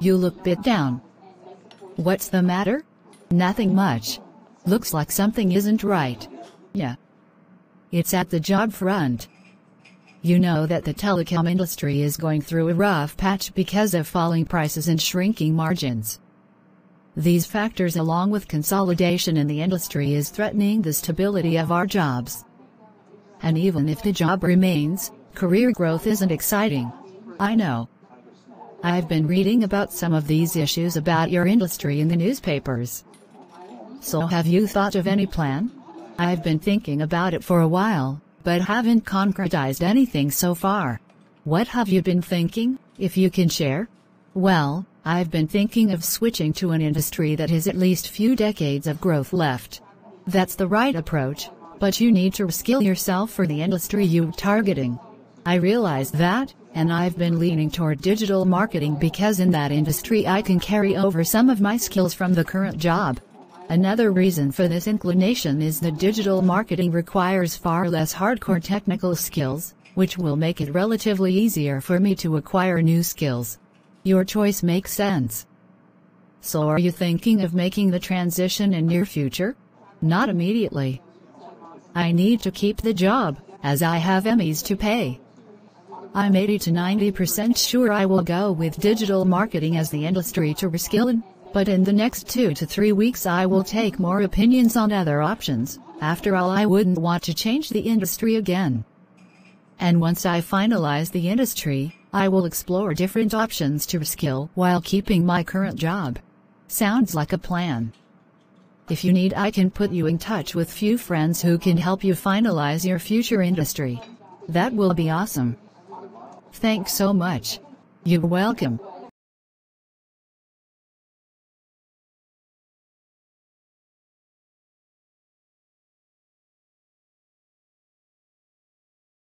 You look bit down. What's the matter? Nothing much. Looks like something isn't right. Yeah. It's at the job front. You know that the telecom industry is going through a rough patch because of falling prices and shrinking margins. These factors along with consolidation in the industry is threatening the stability of our jobs. And even if the job remains, career growth isn't exciting. I know. I've been reading about some of these issues about your industry in the newspapers. So have you thought of any plan? I've been thinking about it for a while, but haven't concretized anything so far. What have you been thinking, if you can share? Well, I've been thinking of switching to an industry that has at least few decades of growth left. That's the right approach, but you need to reskill yourself for the industry you're targeting. I realize that, and I've been leaning toward digital marketing because in that industry I can carry over some of my skills from the current job. Another reason for this inclination is that digital marketing requires far less hardcore technical skills, which will make it relatively easier for me to acquire new skills. Your choice makes sense. So are you thinking of making the transition in near future? Not immediately. I need to keep the job, as I have EMIs to pay. I'm 80 to 90% sure I will go with digital marketing as the industry to reskill in, but in the next two to three weeks I will take more opinions on other options. After all I wouldn't want to change the industry again. And once I finalize the industry, I will explore different options to reskill while keeping my current job. Sounds like a plan. If you need I can put you in touch with few friends who can help you finalize your future industry. That will be awesome. Thanks so much. You're welcome.